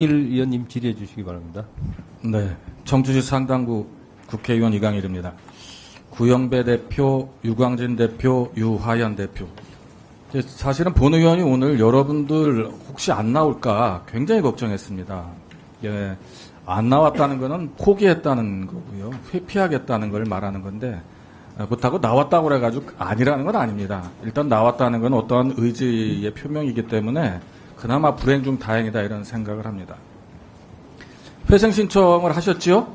일 위원님 질의해 주시기 바랍니다. 네. 청주시 상당구 국회의원 이강일입니다. 구영배 대표, 유광진 대표, 유화연 대표. 사실은 본 의원이 오늘 여러분들 혹시 안 나올까 굉장히 걱정했습니다. 예, 안 나왔다는 것은 포기했다는 거고요. 회피하겠다는 걸 말하는 건데, 어, 그렇다고 나왔다고 그래가지고 아니라는 건 아닙니다. 일단 나왔다는 건 어떠한 의지의 표명이기 때문에 그나마 불행 중 다행이다 이런 생각을 합니다. 회생 신청을 하셨지요?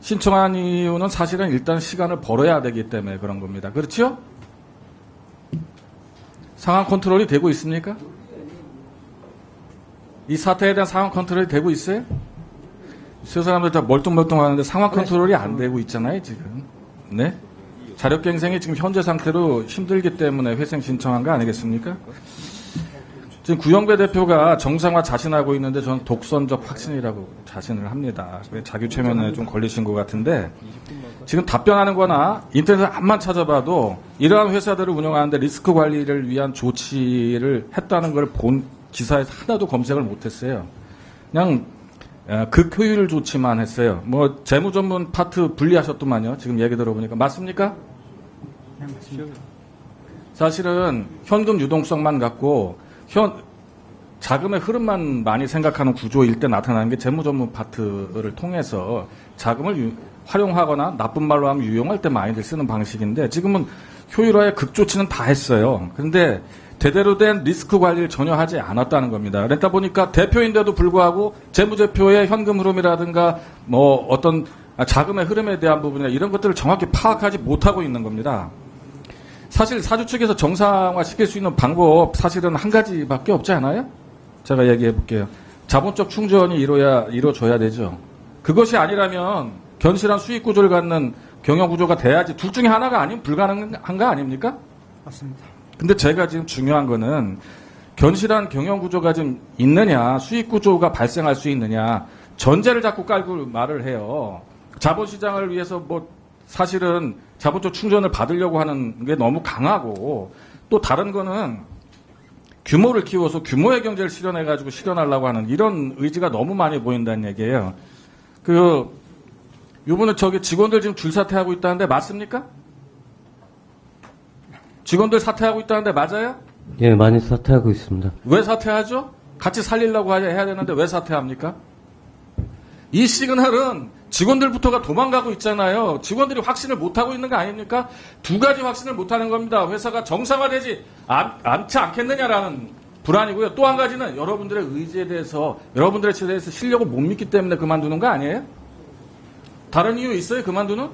신청한 이유는 사실은 일단 시간을 벌어야 되기 때문에 그런 겁니다. 그렇죠? 상황 컨트롤이 되고 있습니까? 이 사태에 대한 상황 컨트롤이 되고 있어요? 저 사람들 다 멀뚱멀뚱 하는데 상황 컨트롤이 안 되고 있잖아요, 지금. 네? 자력갱생이 지금 현재 상태로 힘들기 때문에 회생 신청한 거 아니겠습니까? 지금 구영배 대표가 정상화 자신하고 있는데 저는 독선적 확신이라고 자신을 합니다. 자기 최면에 좀 걸리신 것 같은데 지금 답변하는 거나 인터넷에 암만 찾아봐도 이러한 회사들을 운영하는데 리스크 관리를 위한 조치를 했다는 걸 본 기사에서 하나도 검색을 못 했어요. 그냥 어, 극효율 조치만 했어요. 뭐 재무 전문 파트 분리하셨더만요. 지금 얘기 들어보니까 맞습니까? 사실은 현금 유동성만 갖고 현 자금의 흐름만 많이 생각하는 구조일 때 나타나는 게 재무 전문 파트를 통해서 자금을 유- 활용하거나 나쁜 말로 하면 유용할 때 많이들 쓰는 방식인데 지금은 효율화에 극조치는 다 했어요. 그런데 제대로 된 리스크 관리를 전혀 하지 않았다는 겁니다. 그러니까 보니까 대표인데도 불구하고 재무제표의 현금 흐름이라든가 뭐 어떤 자금의 흐름에 대한 부분이나 이런 것들을 정확히 파악하지 못하고 있는 겁니다. 사실 사주 측에서 정상화 시킬 수 있는 방법 사실은 한 가지밖에 없지 않아요? 제가 얘기해 볼게요. 자본적 충전이 이루어야 이루어져야 되죠. 그것이 아니라면 견실한 수익 구조를 갖는 경영 구조가 돼야지 둘 중에 하나가 아니면 불가능한 거 아닙니까? 맞습니다. 근데 제가 지금 중요한 거는 견실한 경영 구조가 좀 있느냐, 수익 구조가 발생할 수 있느냐, 전제를 자꾸 깔고 말을 해요. 자본 시장을 위해서 뭐 사실은 자본적 충전을 받으려고 하는 게 너무 강하고 또 다른 거는 규모를 키워서 규모의 경제를 실현해 가지고 실현하려고 하는 이런 의지가 너무 많이 보인다는 얘기예요. 그 요번에 저기 직원들 지금 줄 사퇴하고 있다는데 맞습니까? 직원들 사퇴하고 있다는데 맞아요? 예, 많이 사퇴하고 있습니다. 왜 사퇴하죠? 같이 살리려고 해야 해야 되는데 왜 사퇴합니까? 이 시그널은 직원들부터가 도망가고 있잖아요. 직원들이 확신을 못하고 있는 거 아닙니까? 두 가지 확신을 못하는 겁니다. 회사가 정상화되지 않, 않지 않겠느냐라는 불안이고요. 또 한 가지는 여러분들의 의지에 대해서, 여러분들의 체에 대해서 실력을 못 믿기 때문에 그만두는 거 아니에요? 다른 이유 있어요? 그만두는?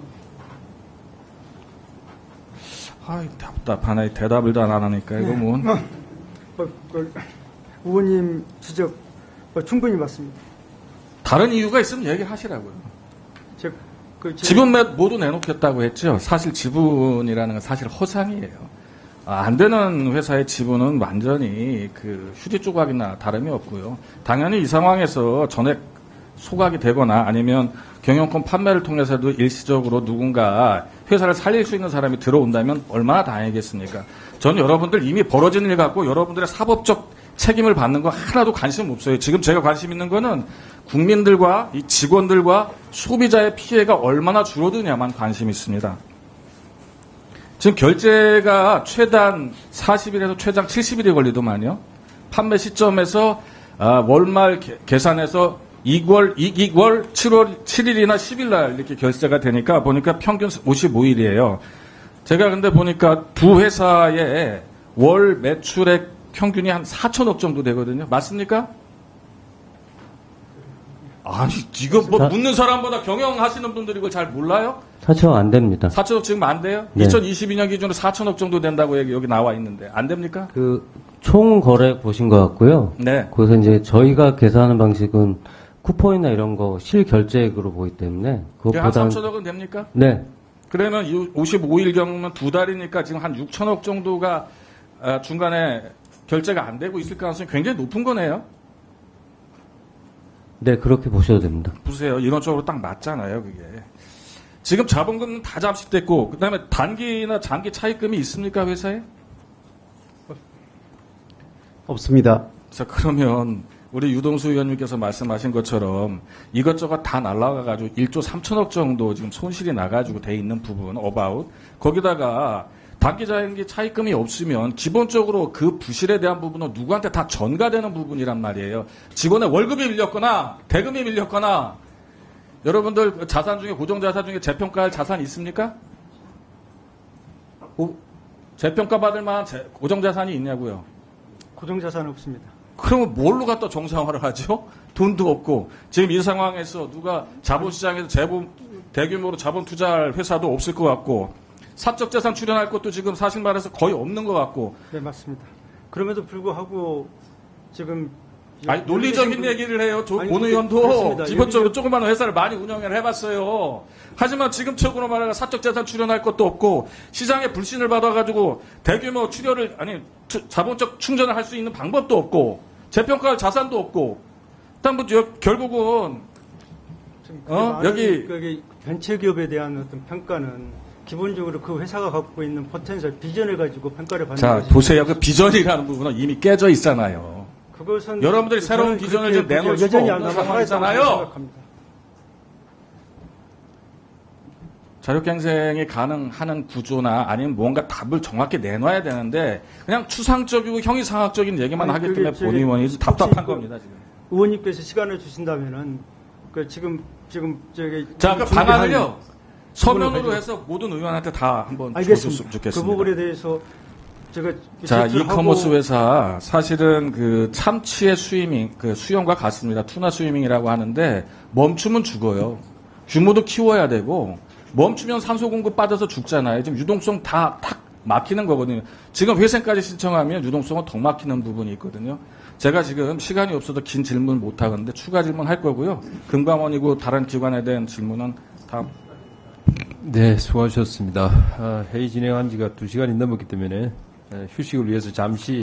아이, 답답하네. 대답을 다 안 하니까. 이거 뭐. 어, 그, 의원님 지적 어, 충분히 맞습니다. 다른 이유가 있으면 얘기를 하시라고요. 제, 그 제- 지분 매 모두 내놓겠다고 했죠. 사실 지분이라는 건 사실 허상이에요. 아, 안 되는 회사의 지분은 완전히 그 휴지 조각이나 다름이 없고요. 당연히 이 상황에서 전액 소각이 되거나 아니면 경영권 판매를 통해서도 일시적으로 누군가 회사를 살릴 수 있는 사람이 들어온다면 얼마나 다행이겠습니까? 저는 여러분들 이미 벌어진 일 갖고 여러분들의 사법적 책임을 받는 거 하나도 관심 없어요. 지금 제가 관심 있는 거는 국민들과 이 직원들과 소비자의 피해가 얼마나 줄어드냐만 관심이 있습니다. 지금 결제가 최단 40일에서 최장 70일이 걸리더만요. 판매 시점에서 아, 월말 개- 계산해서 2월, 2월 7월 7일이나 10일 날 이렇게 결제가 되니까 보니까 평균 55일이에요. 제가 근데 보니까 두 회사의 월 매출액 평균이 한 4천억 정도 되거든요. 맞습니까? 아니, 지금 뭐 사- 묻는 사람보다 경영하시는 분들이 이걸 잘 몰라요? 사채가 안 됩니다. 4천억 지금 안 돼요? 네. 2022년 기준으로 4천억 정도 된다고 여기, 여기 나와 있는데 안 됩니까? 그, 총 거래 보신 것 같고요. 네. 거기서 이제 저희가 계산하는 방식은 쿠폰이나 이런 거 실결제액으로 보기 때문에 한 그것보다는 3천억은 됩니까? 네. 그러면 55일 경우면 두 달이니까 지금 한 6천억 정도가 아, 중간에 결제가 안 되고 있을 가능성이 굉장히 높은 거네요. 네, 그렇게 보셔도 됩니다. 보세요. 이론적으로 딱 맞잖아요, 그게. 지금 자본금은 다 잠식됐고, 그 다음에 단기나 장기 차입금이 있습니까, 회사에? 없습니다. 자, 그러면 우리 유동수 의원님께서 말씀하신 것처럼 이것저것 다 날라가가지고 1조 3천억 정도 지금 손실이 나가지고 돼 있는 부분, 어바웃. 거기다가 단기자연기 차입금이 없으면 기본적으로 그 부실에 대한 부분은 누구한테 다 전가되는 부분이란 말이에요. 직원의 월급이 밀렸거나 대금이 밀렸거나 여러분들 자산 중에 고정자산 중에 재평가할 자산 있습니까? 고- 재평가 받을 만한 재- 고정자산이 있냐고요. 고정자산 없습니다. 그러면 뭘로 갖다 정상화를 하죠? 돈도 없고 지금 이 상황에서 누가 자본시장에서 재본 대규모로 자본 투자할 회사도 없을 것 같고 사적 자산 출연할 것도 지금 사실 말해서 거의 없는 것 같고 네, 맞습니다. 그럼에도 불구하고 지금 아니 논리적인 계신 얘기를 해요. 조, 아니, 본 의원도. 기본적으로 조그만 회사를 많이 운영을 해봤어요. 하지만 지금 적으로 말하면 사적 자산 출연할 것도 없고 시장에 불신을 받아가지고 대규모 출혈을 아니 투- 자본적 충전을 할 수 있는 방법도 없고 재평가할 자산도 없고 일단 뭐 여- 결국은 지금 어? 여기- 벤처 기업에 대한 어떤 평가는 기본적으로 그 회사가 갖고 있는 potential 비전을 가지고 평가를 받는 자 보세요. 그 비전이라는 부분은 이미 깨져 있잖아요. 그것은 여러분들이 저는 새로운 비전을 지금 내놓을 수가 없는 상황이잖아요. 자력갱생이 가능하는 구조나 아니면 뭔가 답을 정확히 내놔야 되는데 그냥 추상적이고 형이상학적인 얘기만 아니, 하기 때문에 저기 본 의원이 혹시 답답한 그 겁니다 지금. 의원님께서 시간을 주신다면은 그 지금 지금 저기 자, 그 방안을요 서면으로 가지고- 해서 모든 의원한테 다 한번 알겠습니다. 그 좋겠습니다. 부분에 대해서 제가 자, 이커머스 회사 사실은 그 참치의 스위밍, 그 수영과 같습니다. 투나 스위밍이라고 하는데 멈추면 죽어요. 규모도 키워야 되고 멈추면 산소 공급 빠져서 죽잖아요. 지금 유동성 다 탁 막히는 거거든요. 지금 회생까지 신청하면 유동성은 더 막히는 부분이 있거든요. 제가 지금 시간이 없어서 긴 질문 못 하는데 추가 질문 할 거고요. 금감원이고 다른 기관에 대한 질문은 다음. 네, 수고하셨습니다. 아, 회의 진행한 지가 2시간이 넘었기 때문에 에, 휴식을 위해서 잠시